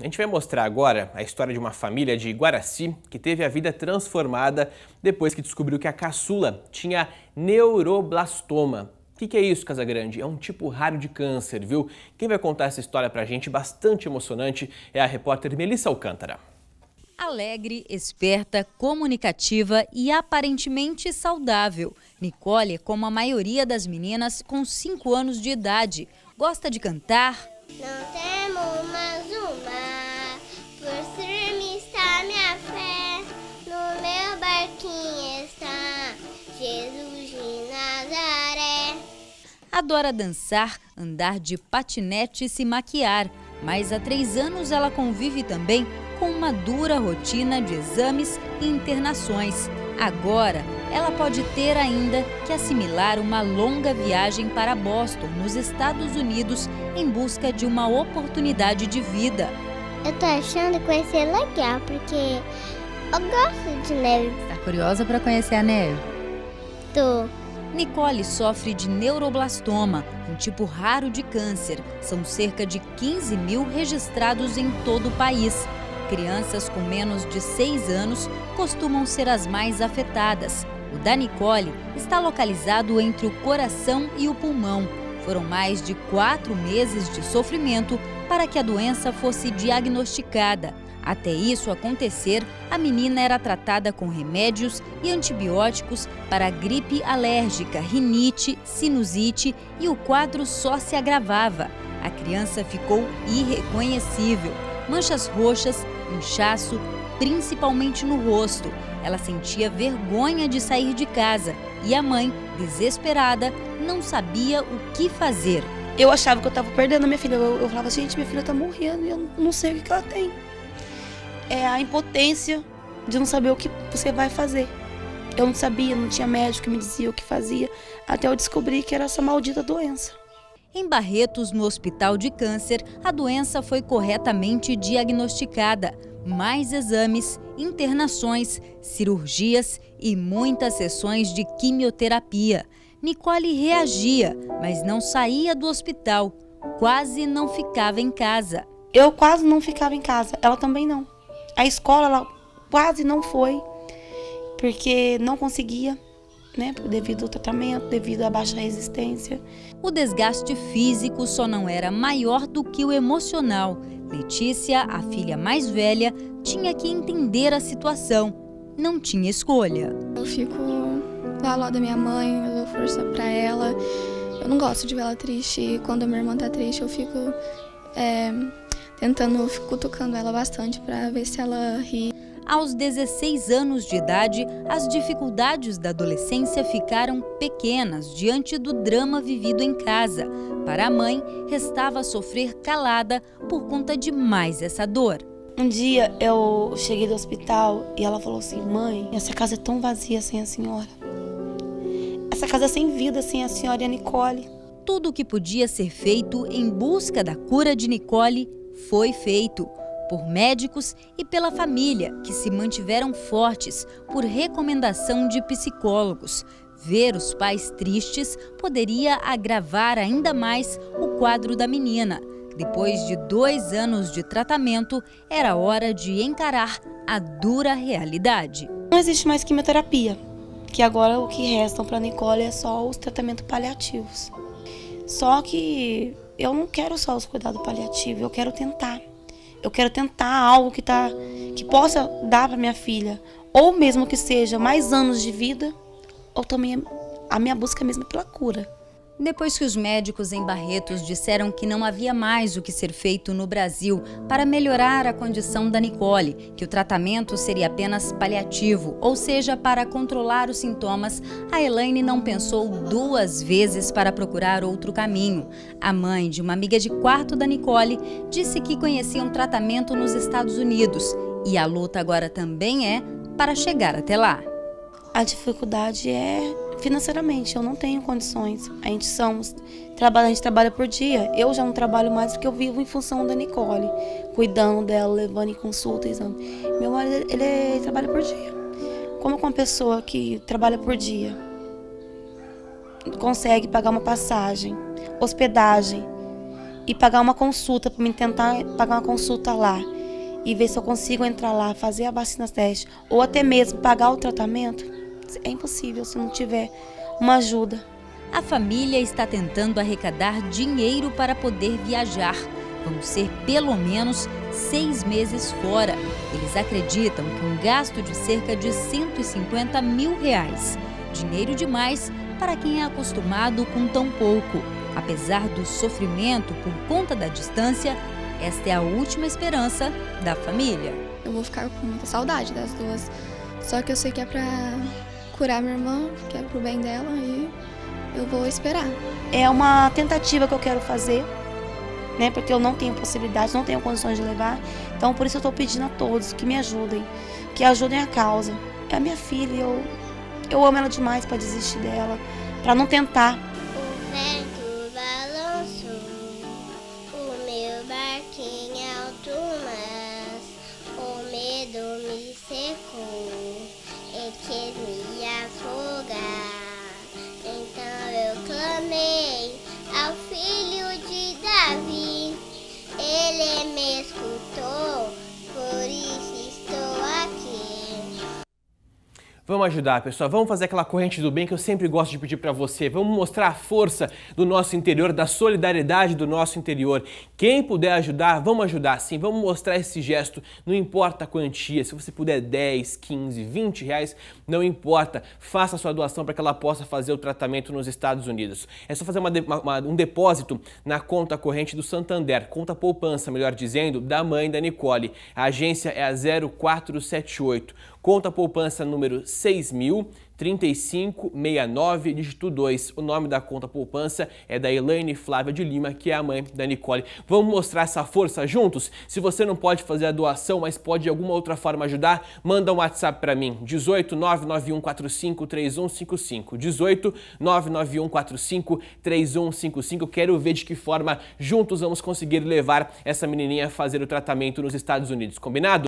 A gente vai mostrar agora a história de uma família de Guaraci que teve a vida transformada depois que descobriu que a caçula tinha neuroblastoma. O que, que, é isso, Casagrande? É um tipo raro de câncer, viu? Quem vai contar essa história pra gente, bastante emocionante, é a repórter Melissa Alcântara. Alegre, esperta, comunicativa e aparentemente saudável. Nicole é como a maioria das meninas com 5 anos de idade. Gosta de cantar. Não temos Adora dançar, andar de patinete e se maquiar. Mas há três anos ela convive também com uma dura rotina de exames e internações. Agora, ela pode ter ainda que assimilar uma longa viagem para Boston, nos Estados Unidos, em busca de uma oportunidade de vida. Eu tô achando que vai ser legal, porque eu gosto de neve. Tá curiosa para conhecer a neve? Tô. Nicole sofre de neuroblastoma, um tipo raro de câncer. São cerca de 15 mil registrados em todo o país. Crianças com menos de 6 anos costumam ser as mais afetadas. O da Nicole está localizado entre o coração e o pulmão. Foram mais de quatro meses de sofrimento para que a doença fosse diagnosticada. Até isso acontecer, a menina era tratada com remédios e antibióticos para gripe alérgica, rinite, sinusite e o quadro só se agravava. A criança ficou irreconhecível. Manchas roxas, inchaço, principalmente no rosto. Ela sentia vergonha de sair de casa e a mãe, desesperada, não sabia o que fazer. Eu achava que eu estava perdendo a minha filha. Eu, eu falava, gente, minha filha está morrendo e eu não sei o que, que ela tem. É a impotência de não saber o que você vai fazer. Eu não sabia, não tinha médico que me dizia o que fazia, até eu descobri que era essa maldita doença. Em Barretos, no Hospital de Câncer, a doença foi corretamente diagnosticada. Mais exames, internações, cirurgias e muitas sessões de quimioterapia. Nicole reagia, mas não saía do hospital. Quase não ficava em casa. Eu quase não ficava em casa, ela também não. A escola ela quase não foi, porque não conseguia né, devido ao tratamento, devido à baixa resistência. O desgaste físico só não era maior do que o emocional. Letícia, a filha mais velha, tinha que entender a situação. Não tinha escolha. Eu fico lá ao lado da minha mãe, eu dou força para ela. Eu não gosto de ver ela triste. Quando a minha irmã tá triste, eu fico é, tentando, fico tocando ela bastante para ver se ela ri. Aos 16 anos de idade, as dificuldades da adolescência ficaram pequenas diante do drama vivido em casa. Para a mãe, restava sofrer calada por conta de mais essa dor. Um dia eu cheguei do hospital e ela falou assim: Mãe, essa casa é tão vazia sem a senhora. Essa casa é sem vida sem a senhora e a Nicole. Tudo o que podia ser feito em busca da cura de Nicole foi feito por médicos e pela família, que se mantiveram fortes por recomendação de psicólogos. Ver os pais tristes poderia agravar ainda mais o quadro da menina. Depois de dois anos de tratamento, era hora de encarar a dura realidade. Não existe mais quimioterapia, que agora o que restam para Nicole é só os tratamentos paliativos. Só que eu não quero só os cuidados paliativos, eu quero tentar. Eu quero tentar algo que tá que possa dar para minha filha, ou mesmo que seja mais anos de vida, ou também a minha busca mesmo pela cura. Depois que os médicos em Barretos disseram que não havia mais o que ser feito no Brasil para melhorar a condição da Nicole, que o tratamento seria apenas paliativo, ou seja, para controlar os sintomas, a Elaine não pensou duas vezes para procurar outro caminho. A mãe de uma amiga de quarto da Nicole disse que conhecia um tratamento nos Estados Unidos e a luta agora também é para chegar até lá. A dificuldade é financeiramente, eu não tenho condições. A gente somos, trabalha, a gente trabalha por dia. Eu já não trabalho mais porque eu vivo em função da Nicole, cuidando dela, levando em consulta, exame. Meu marido, ele, ele trabalha por dia. Como com uma pessoa que trabalha por dia consegue pagar uma passagem, hospedagem e pagar uma consulta para me tentar pagar uma consulta lá e ver se eu consigo entrar lá, fazer a vacina teste ou até mesmo pagar o tratamento, é impossível se não tiver uma ajuda. A família está tentando arrecadar dinheiro para poder viajar. Vão ser pelo menos seis meses fora. Eles acreditam que um gasto de cerca de 150 mil reais. Dinheiro demais para quem é acostumado com tão pouco. Apesar do sofrimento por conta da distância, esta é a última esperança da família. Eu vou ficar com muita saudade das duas. Só que eu sei que é pra curar minha irmã, que é pro bem dela e eu vou esperar. É uma tentativa que eu quero fazer, né? Porque eu não tenho possibilidade, não tenho condições de levar. Então por isso eu estou pedindo a todos que me ajudem, que ajudem a causa. É a minha filha, eu, eu amo ela demais para desistir dela, para não tentar. Eu Vamos ajudar, pessoal. Vamos fazer aquela corrente do bem que eu sempre gosto de pedir para você. Vamos mostrar a força do nosso interior, da solidariedade do nosso interior. Quem puder ajudar, vamos ajudar sim. Vamos mostrar esse gesto. Não importa a quantia. Se você puder 10, 15, 20 reais, não importa. Faça a sua doação para que ela possa fazer o tratamento nos Estados Unidos. É só fazer uma, uma, um depósito na conta corrente do Santander, conta poupança, melhor dizendo, da mãe da Nicole. A agência é a 0478. Conta poupança número 60003569, dígito 2. O nome da conta poupança é da Elaine Flávia de Lima, que é a mãe da Nicole. Vamos mostrar essa força juntos? Se você não pode fazer a doação, mas pode de alguma outra forma ajudar, manda um WhatsApp para mim, 18 99145 3155. 18 99145 3155. Quero ver de que forma juntos vamos conseguir levar essa menininha a fazer o tratamento nos Estados Unidos. Combinado?